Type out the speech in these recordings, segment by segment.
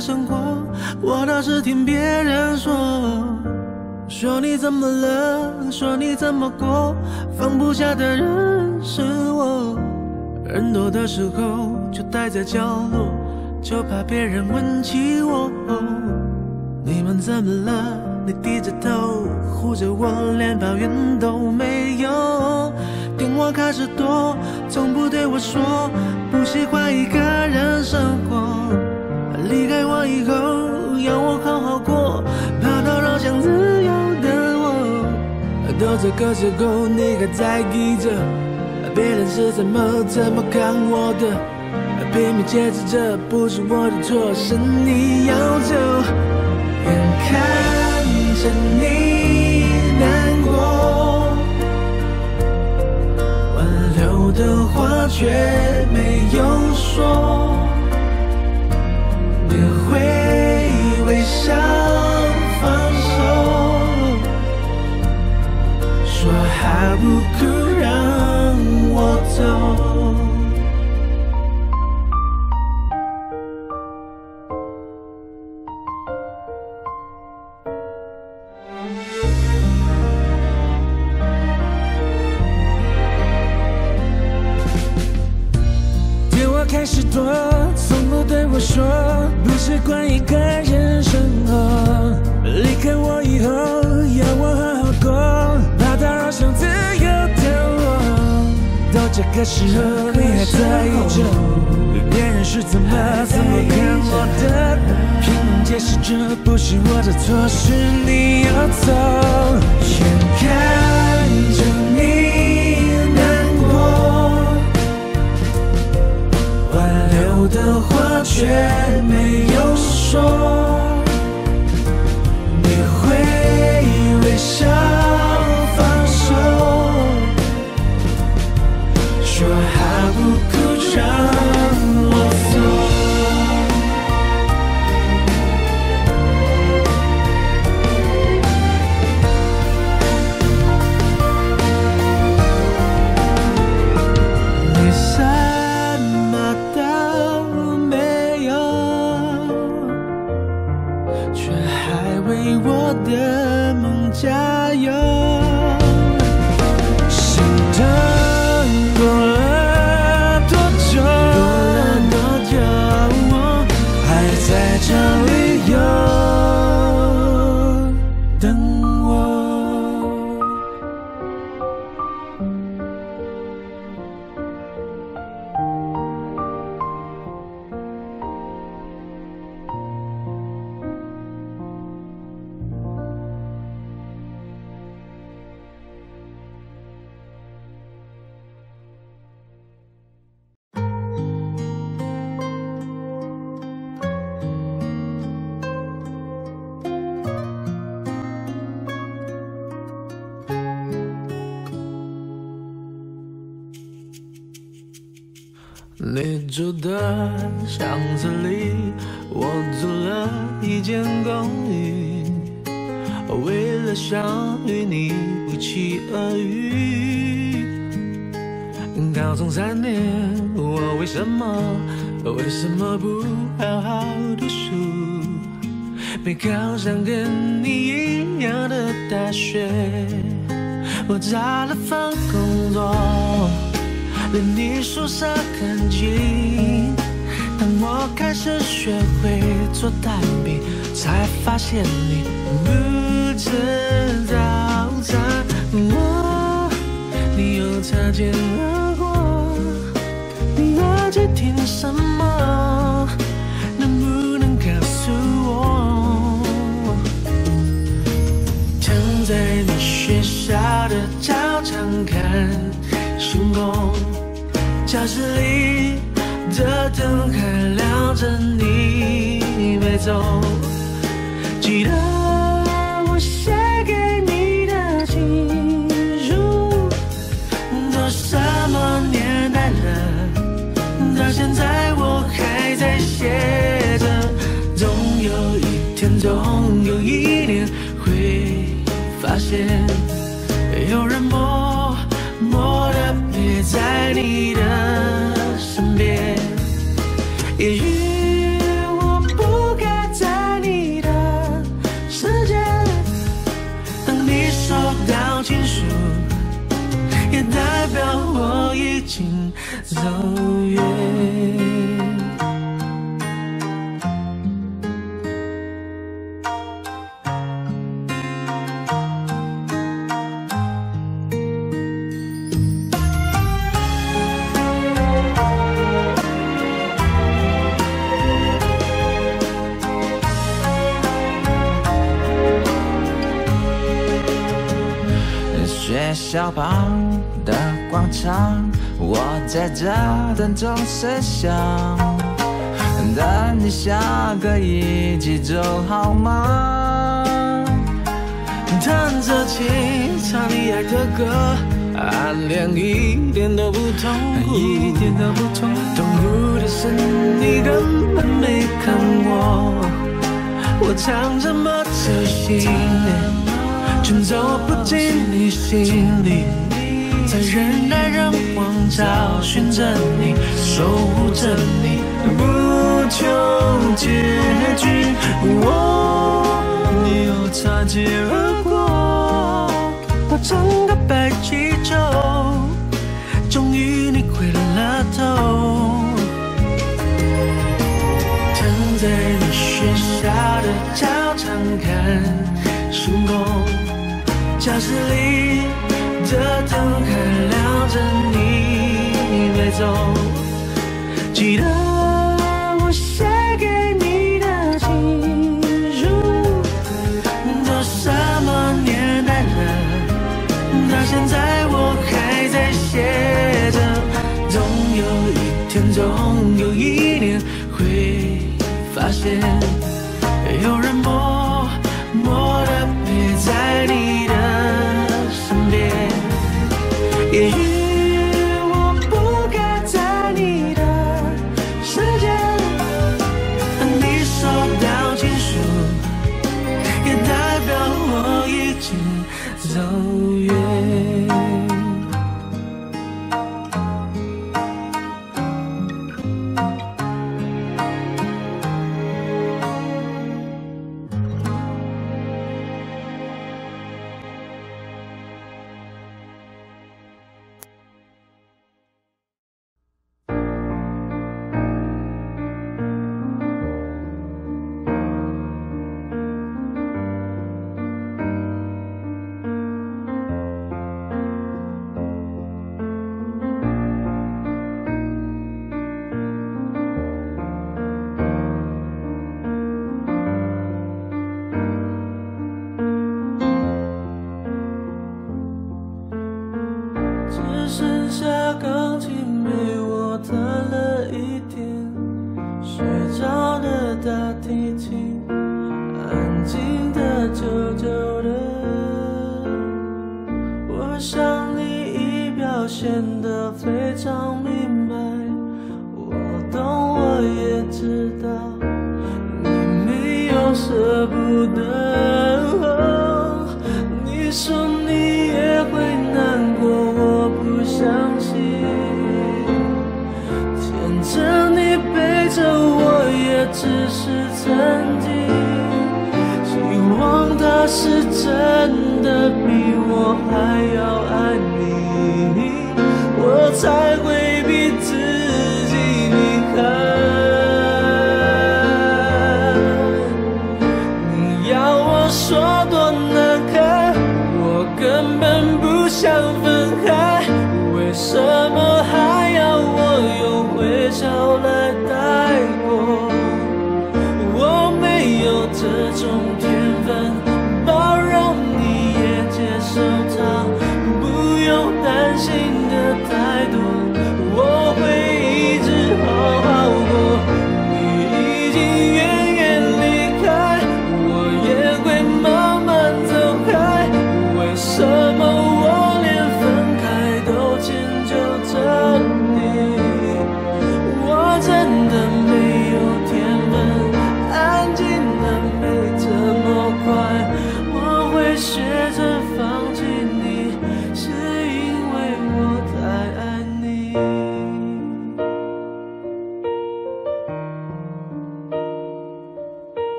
生活，我倒是听别人说。说你怎么了？说你怎么过？放不下的人是我。人多的时候就待在角落，就怕别人问起我。你们怎么了？你低着头护着我，连抱怨都没有。电话开始多，从不对我说不喜欢一个人生活。离开我以后，要我好好过，怕打扰想自由的我。到这个时候，你还在意着别人是怎么怎么看我的，拼命解释着不是我的错，是你要走。眼看着你难过，挽留的话却没有说，想放手，说还不够让我走。个时候，你还在意着别人是怎么怎么看我的，拼命解释这不是我的？错，是你要走。眼看着你难过。挽留的？话却没有说，你会微笑够高中三年，我为什么为什么不好好读书？没考上跟你一样的大学，我找了份工作。离你宿舍很近。当我开始学会做蛋饼，才发现你不吃早餐。我，你又擦肩而，在听什么？能不能告诉我？躺在你学校的操场看星空，教室里的灯还亮着，你没走。发小旁的广场，我在这等钟声响，等你下课一起走好吗？弹着琴，唱你爱的歌，暗恋一点都不痛苦，一点都不痛苦。痛苦的是你根本没看我，我唱这么走心。却走不进你心里，在人来人往找寻着你，守护着你，不求结局。你又擦肩而过，我整个白气球，终于你回了头，躺在你学校的操场看星空。教室里的灯还亮着，你没走。记得我写给你的情书，都什么年代了，到现在我还在写着。总有一天，总有一年会发现，有人默默的陪在你。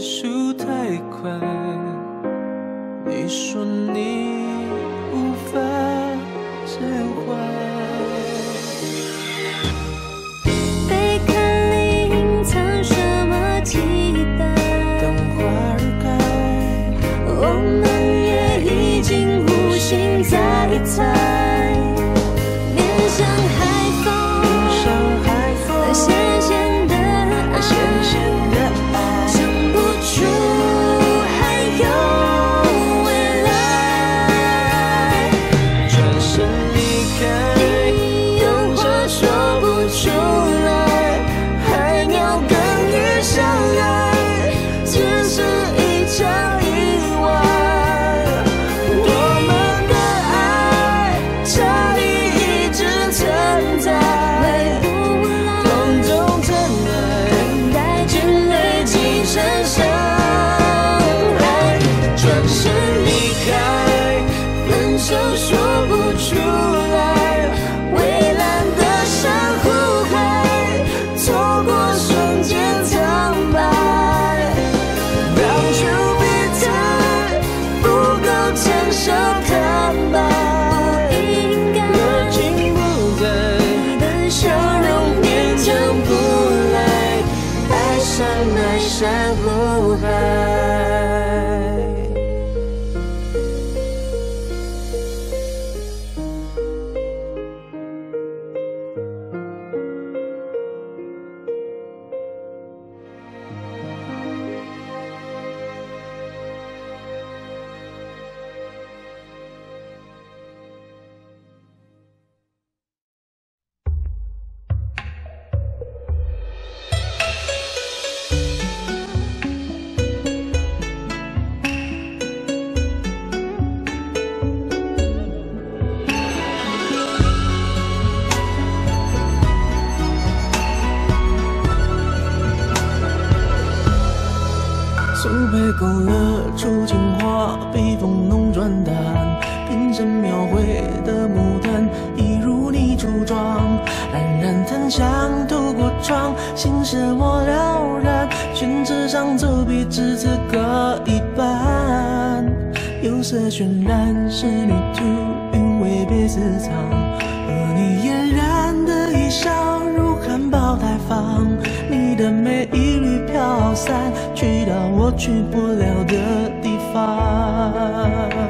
结束太快。是我了然，宣纸上走笔只字各一半，釉色渲染是旅途，韵味被私藏，和你嫣然的一笑如含苞待放，你的美一缕飘散，去到我去不了的地方。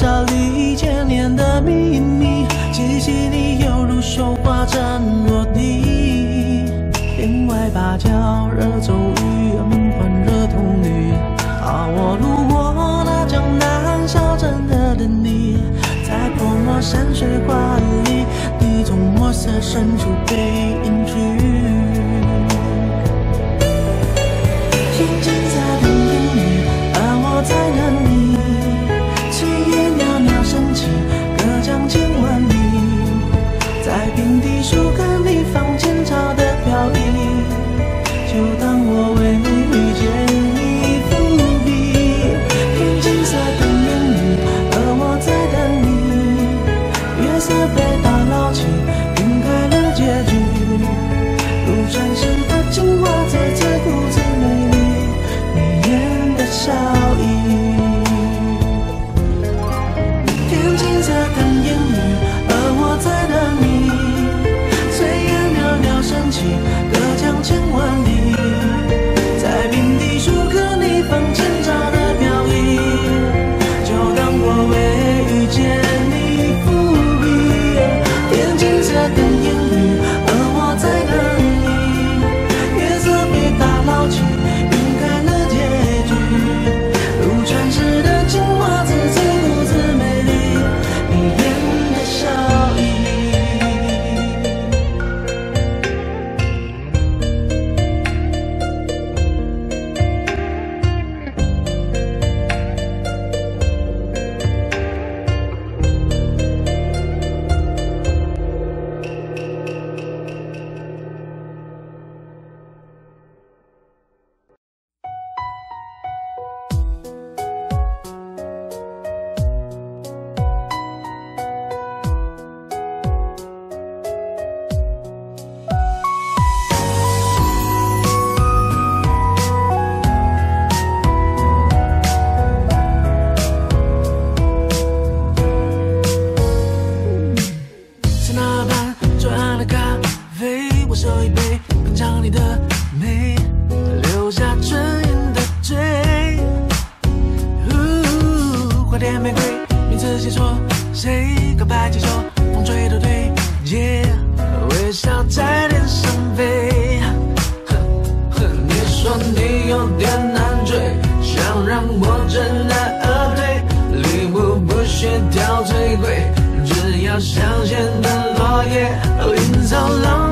照离千年的秘密，惊醒你犹如绣花针落地。殿外芭蕉惹骤雨，门环惹铜绿。而我路过那江南小镇的你，在泼墨山水画里，你从墨色深处背。有点难追想让我知难而退礼物不需挑最贵只要香榭的落叶喔营造浪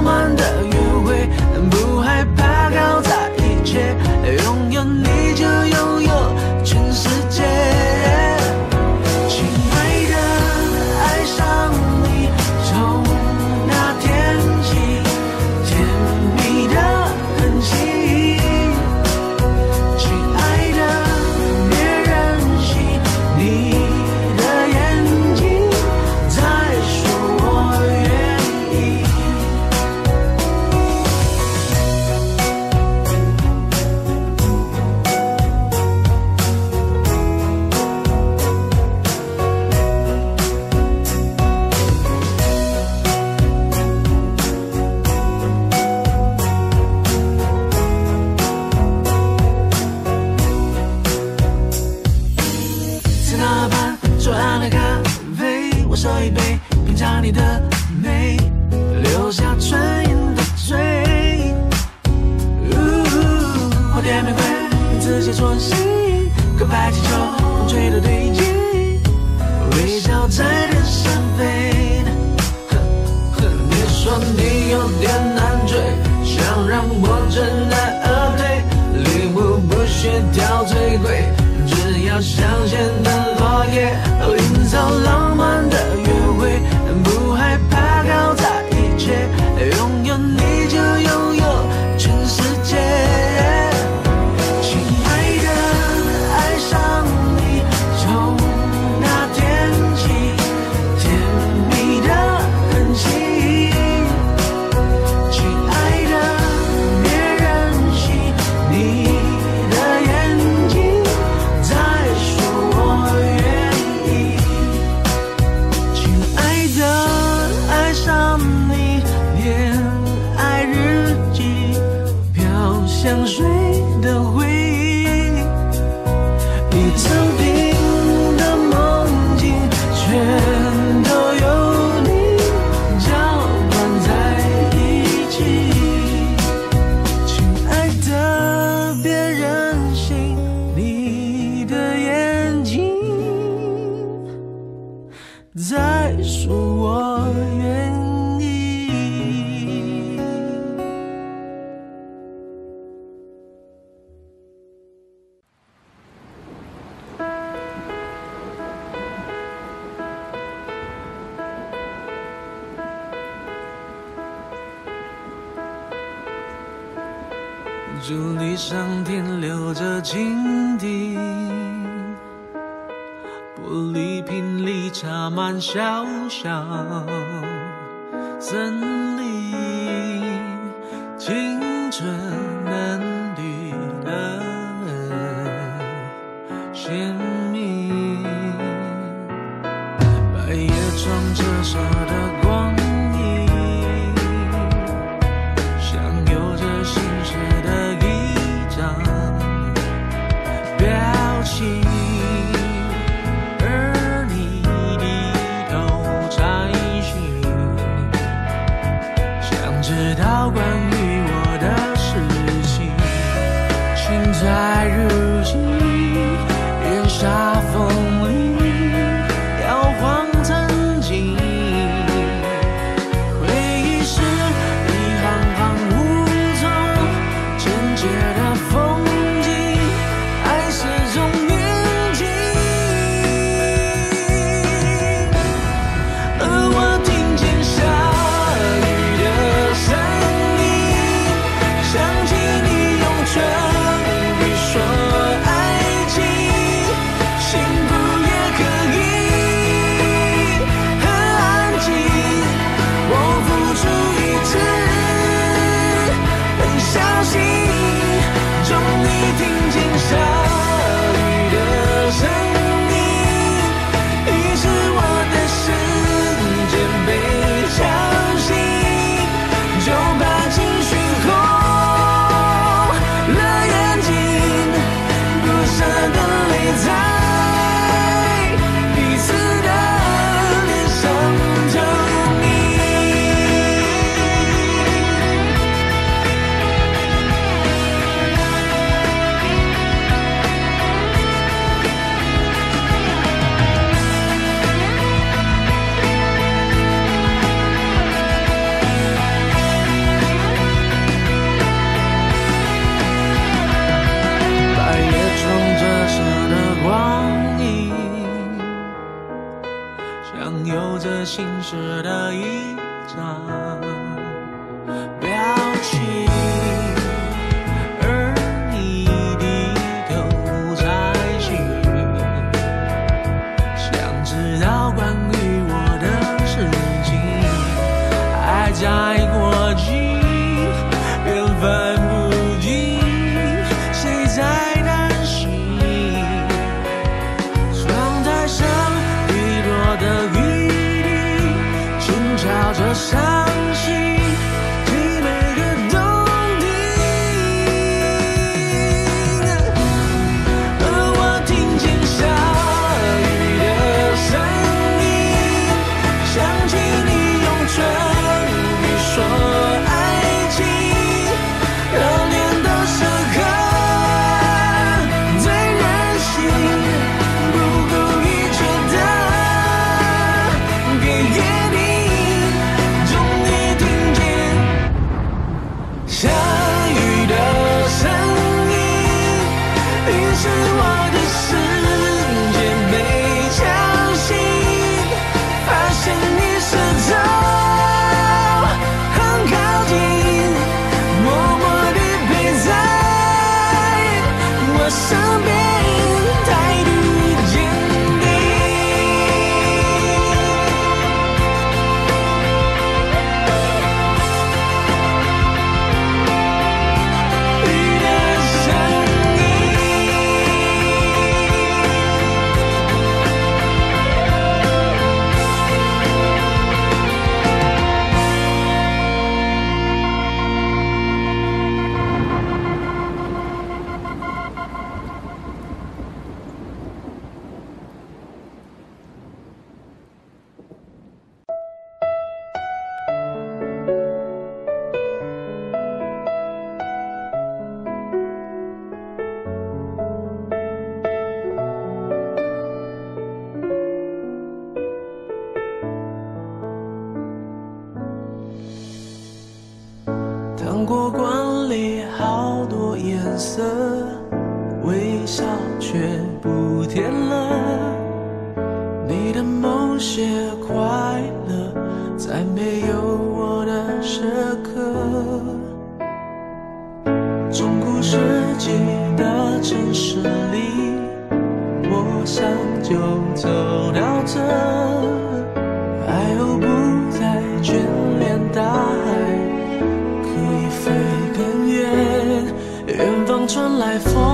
方传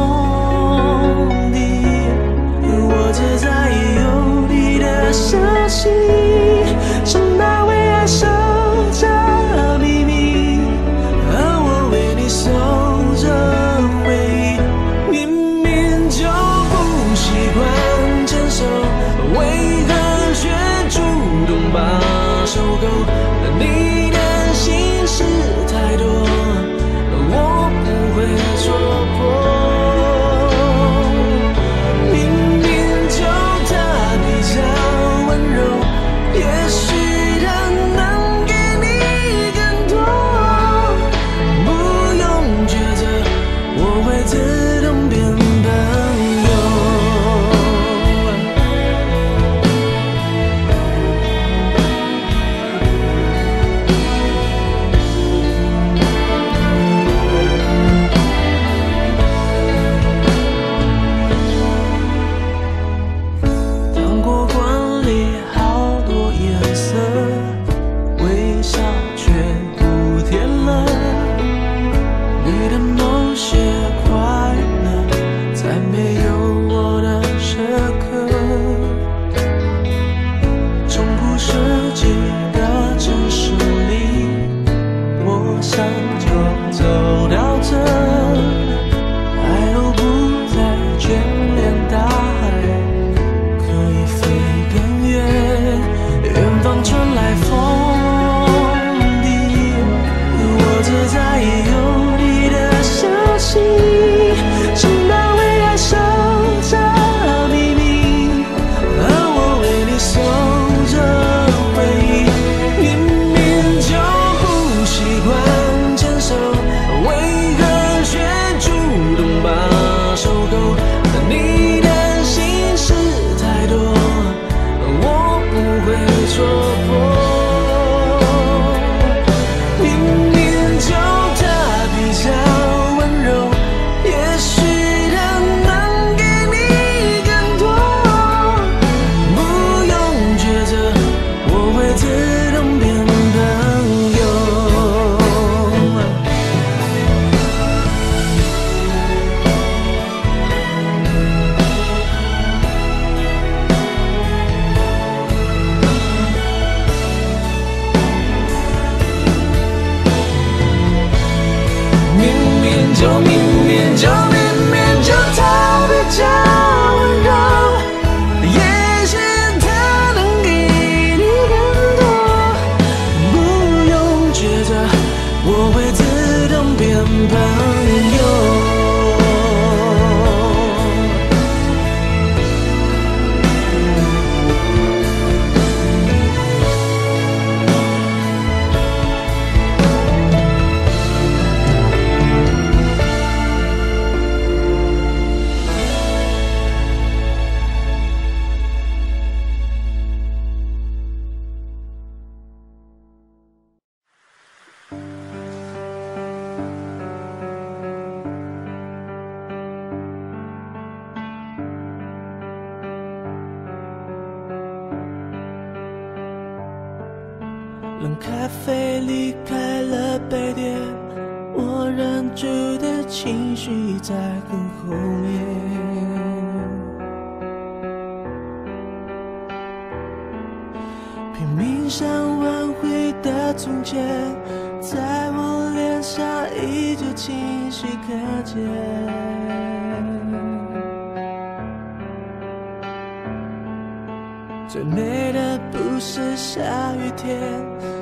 最美的不是下雨天，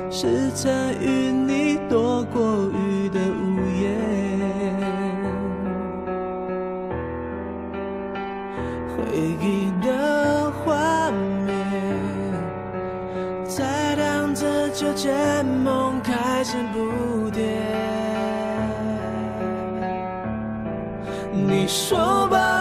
是曾与你躲过雨的屋檐。回忆的画面，在荡着秋千，梦开始不甜。你说吧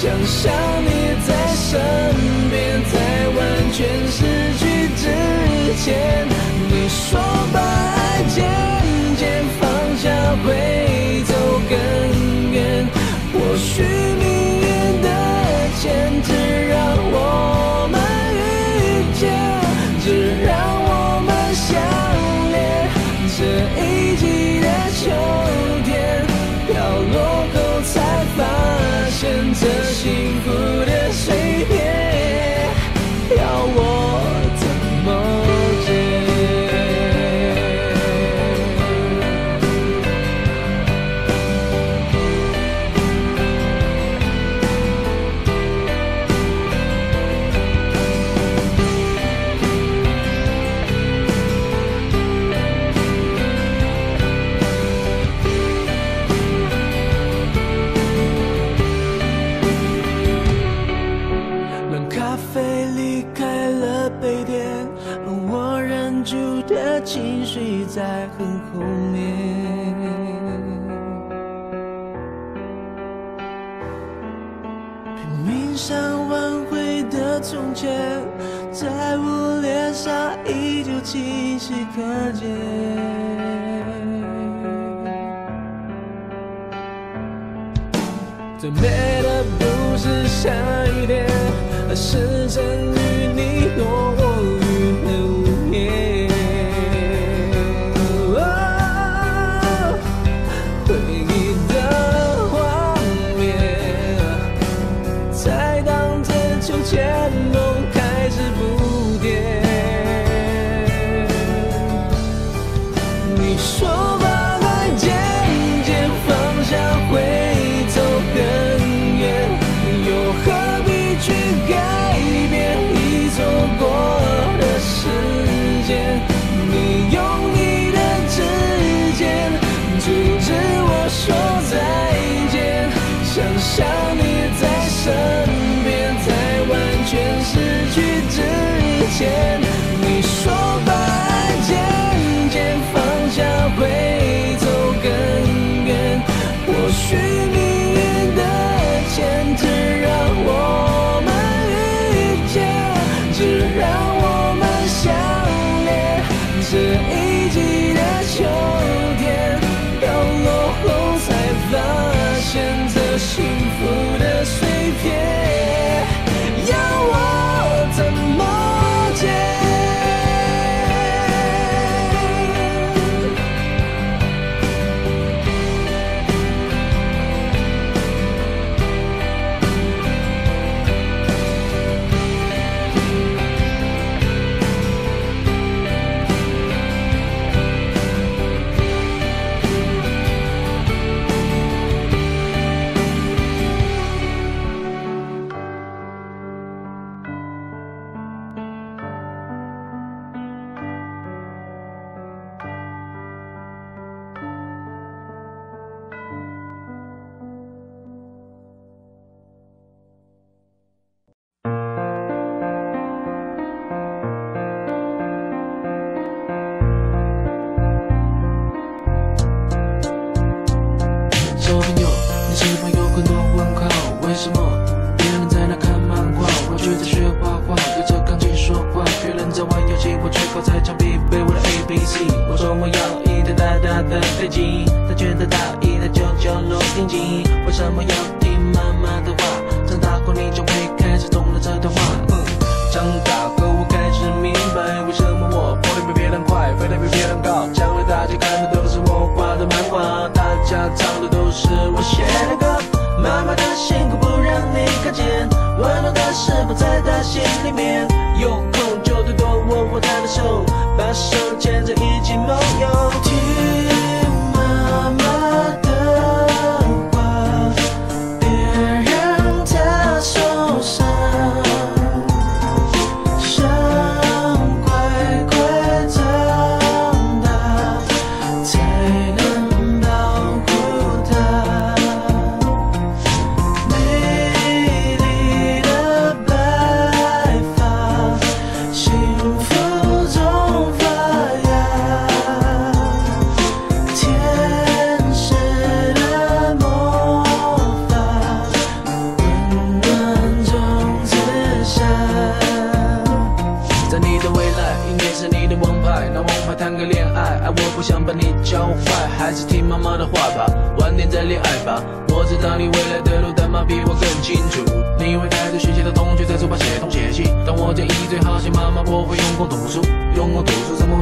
想象你在身边，在完全失去之前，你说把爱渐渐放下会走更远，或许你拼命想挽回的从前，在我脸上依旧清晰可见。最美的不是下雨天，而是曾与你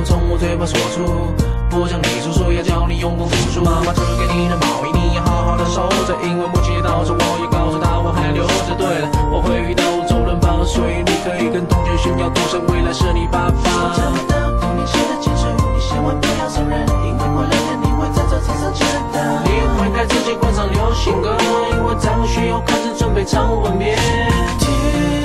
从我嘴巴说出不想你输要教你用功读书妈妈织给你的毛衣你要好好的收着因为母亲到时我也告诉她我还留着对了。我会遇到周润发所以你可以跟同学炫耀赌神未来是你爸爸我找不到童年的你不要因为过两天你会在上到你会开始上流行歌因为张学友开始准备唱吻别听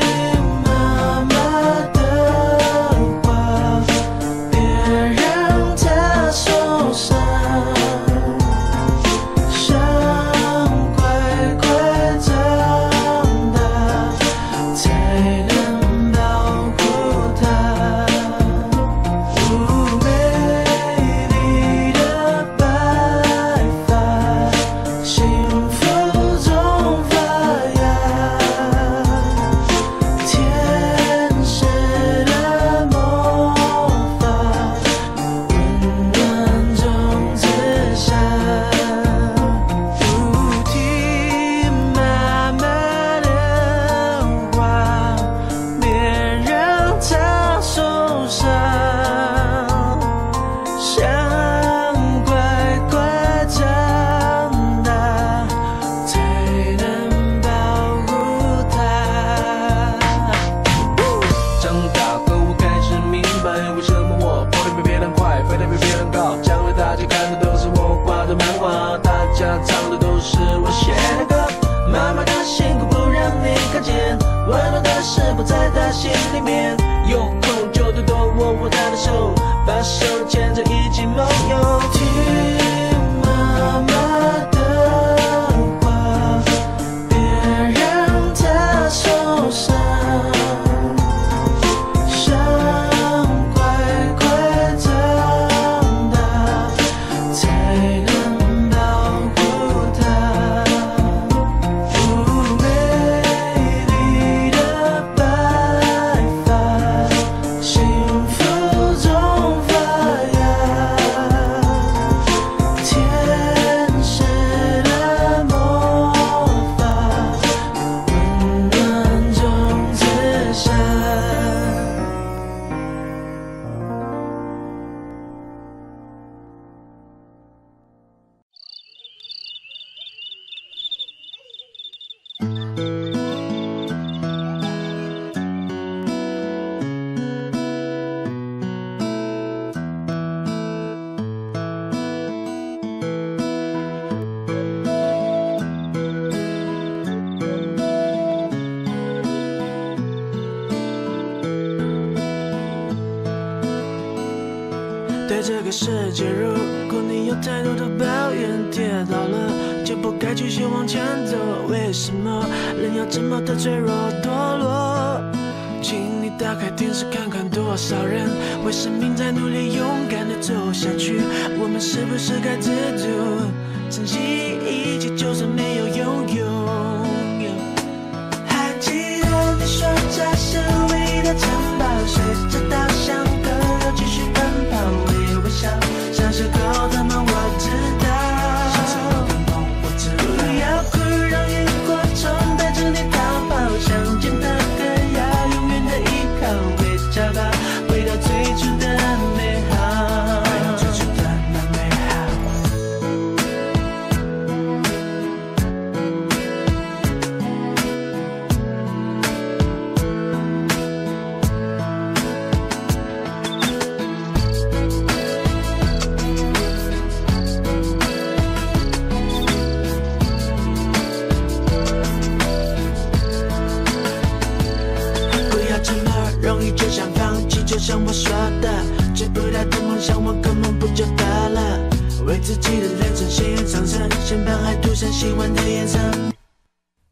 就像我耍的，追不到的梦想，我根本不就得了？为自己的人生鲜艳上色，先把爱涂上喜欢的颜色。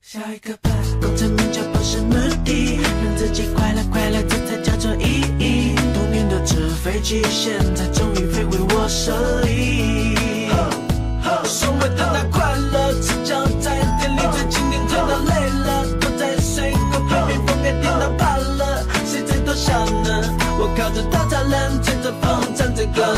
下一个吧，功成名就不是目的，让自己快乐快乐，这才叫做意义。童年的纸飞机，现在终于飞回我手里。着大栅栏，吹着风，唱着歌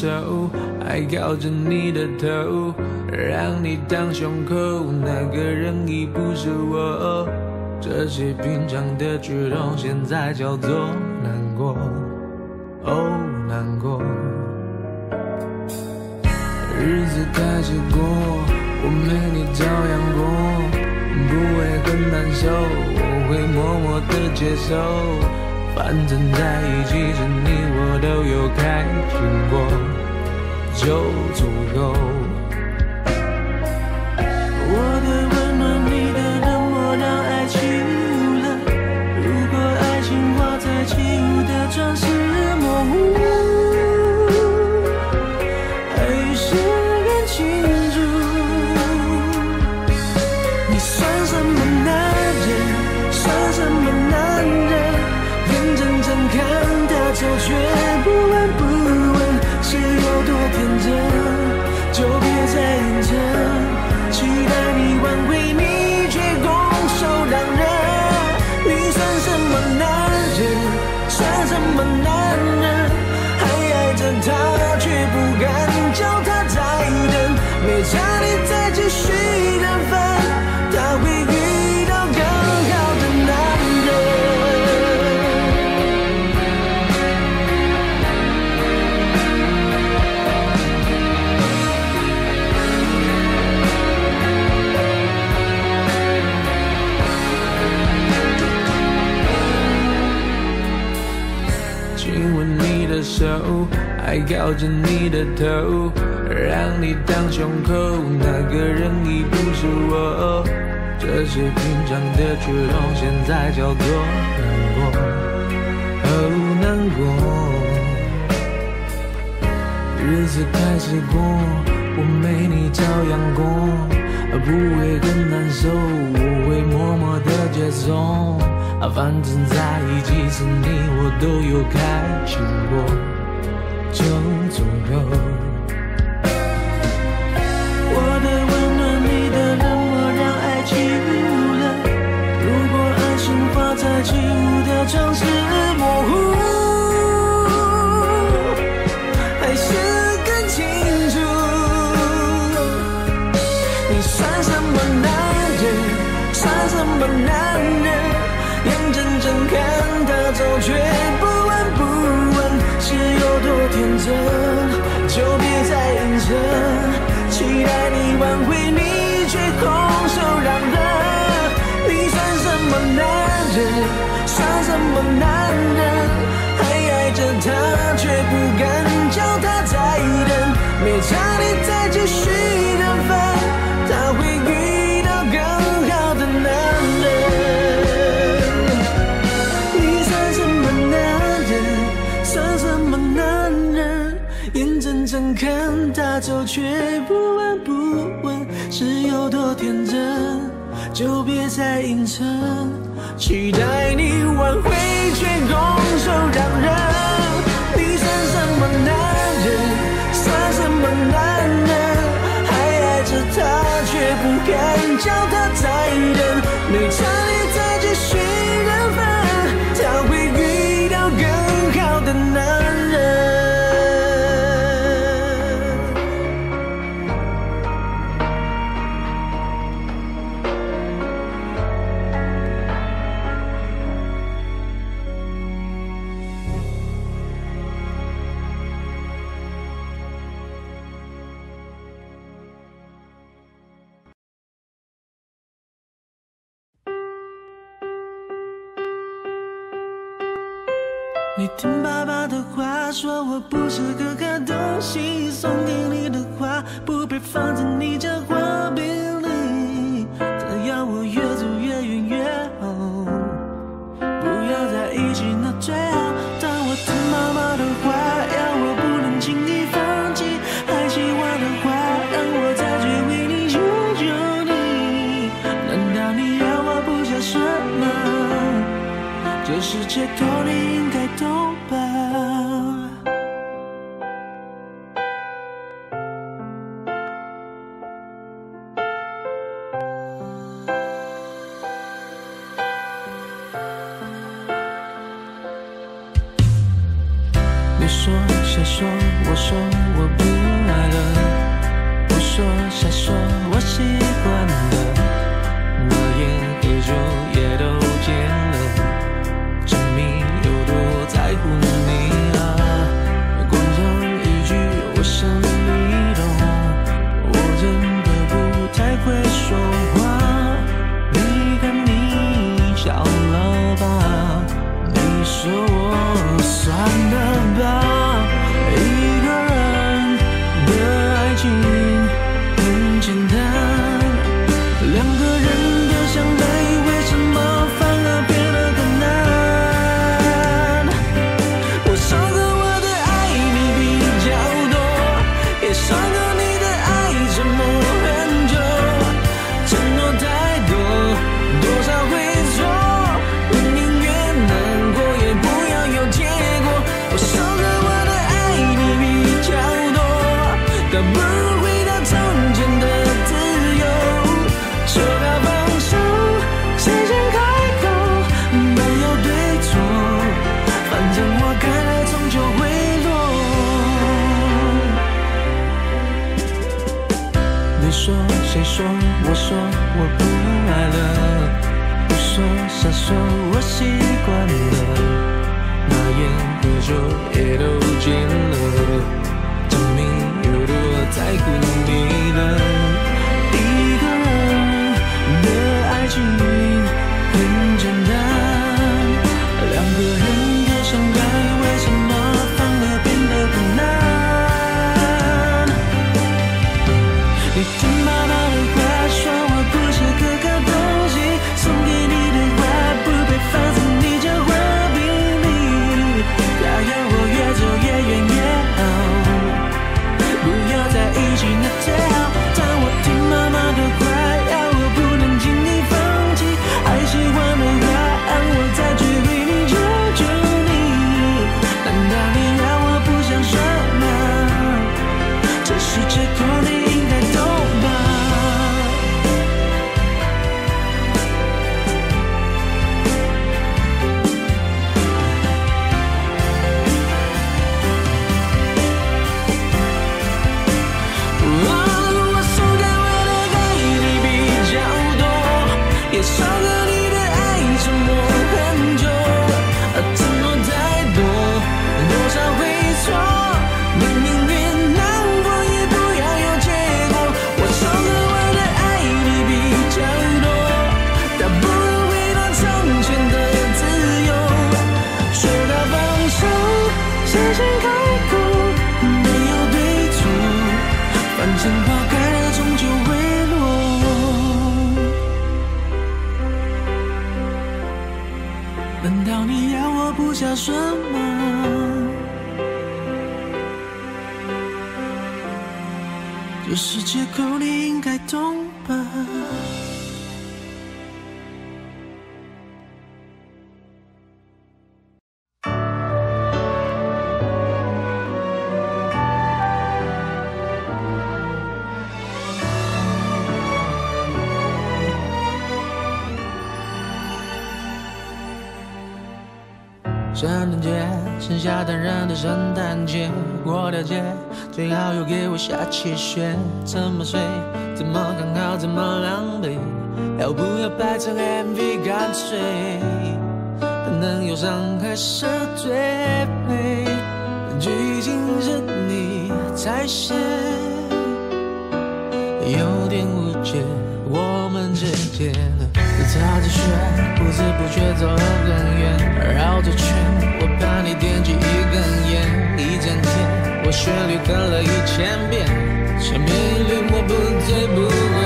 手，还靠着你的头，让你当胸口，那个人已不是我。这些平常的举动，现在叫做难过，哦，难过。日子开始过，我没你照样过，不会很难受，我会默默的接受。反正在头，让你当胸口，那个人已不是我。这些平常的举动，现在叫做难过，哦，难过。日子开始过，我没你照样过，不会更难受，我会默默的接受。反正在一起时，你我都有开心过，也许得分他会遇到更好的男人？你算什么男人？算什么男人？眼睁睁看他走却不闻不问是有多天真就别再硬撑期待交代剩下单人的圣诞节，过条街，最好又给我下起雪，怎么睡，怎么刚好，怎么狼狈，要不要摆成 MV 干脆？可能忧伤还是最美，剧情是你在写，有点误解，我们之间。踏着雪，不知不觉走了更远。绕着圈，我怕你惦记一根烟。一整天，我旋律哼了一千遍。沉迷于我不醉不。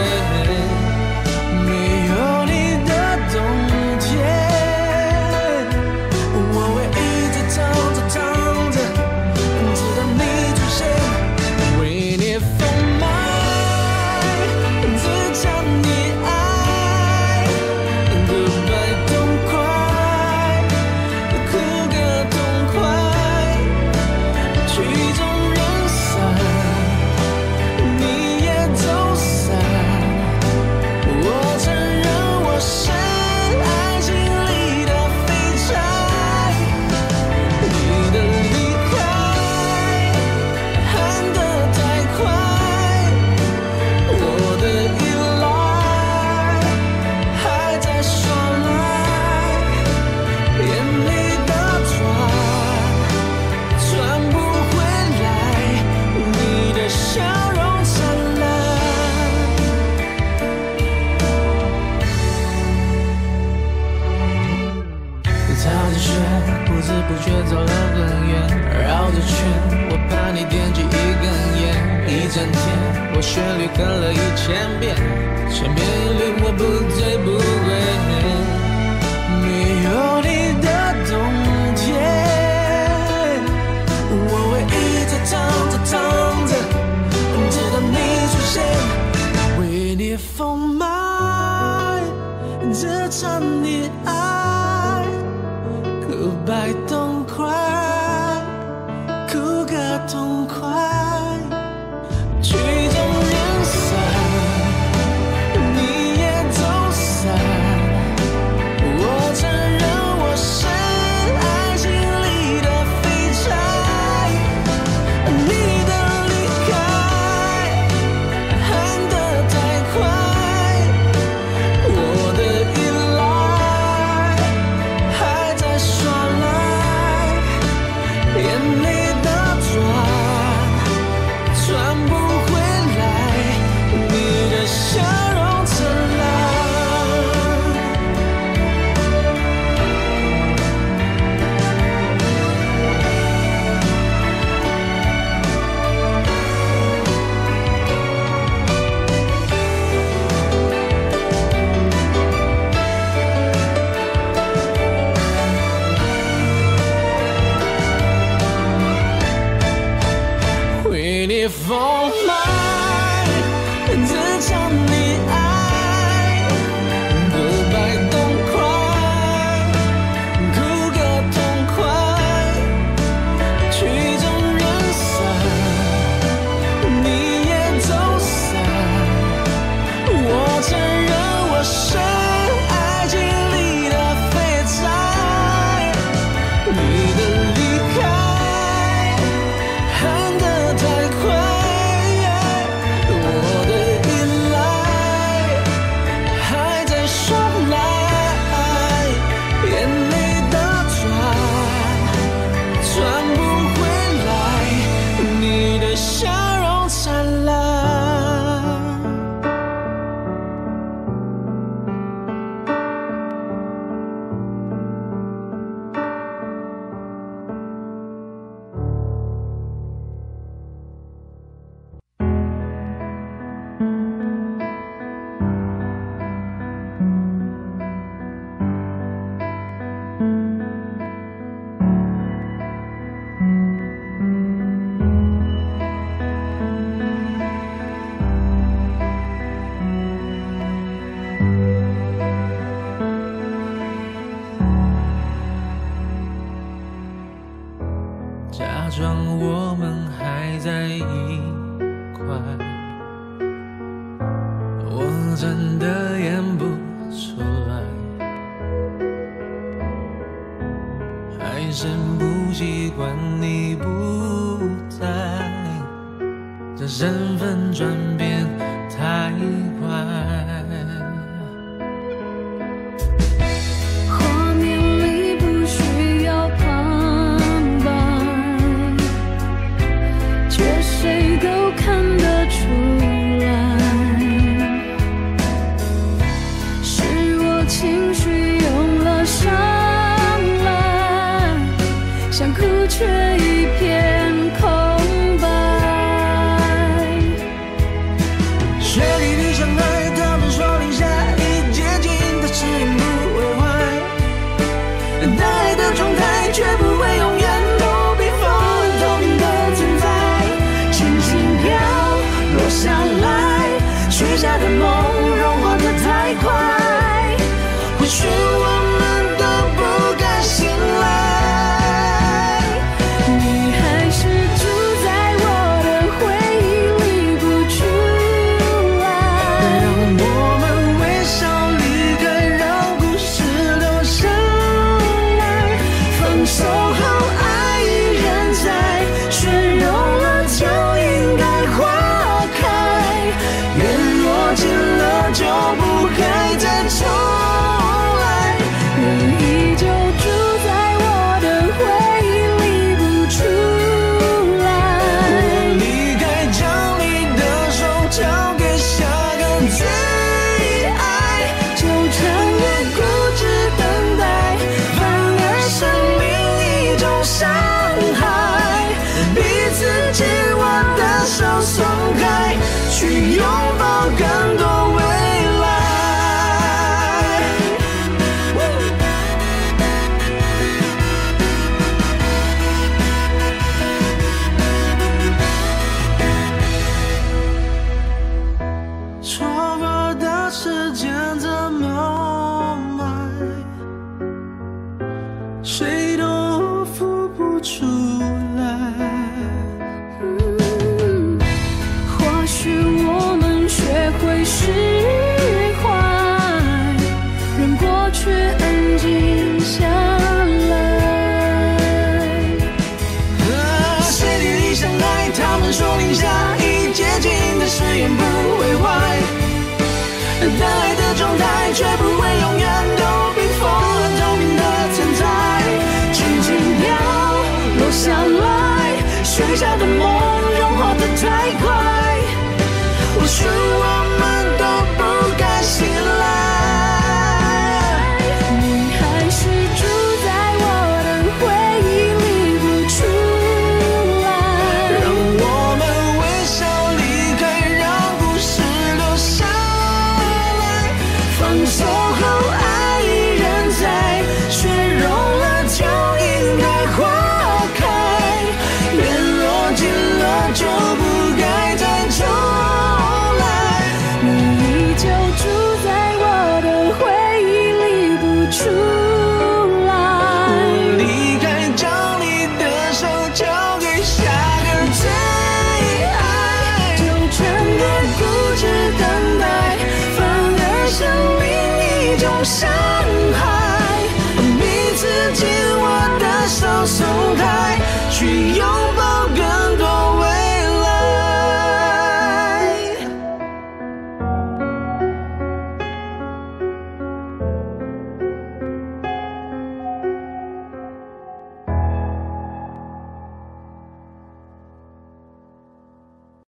真不习惯你不在，这身份转变。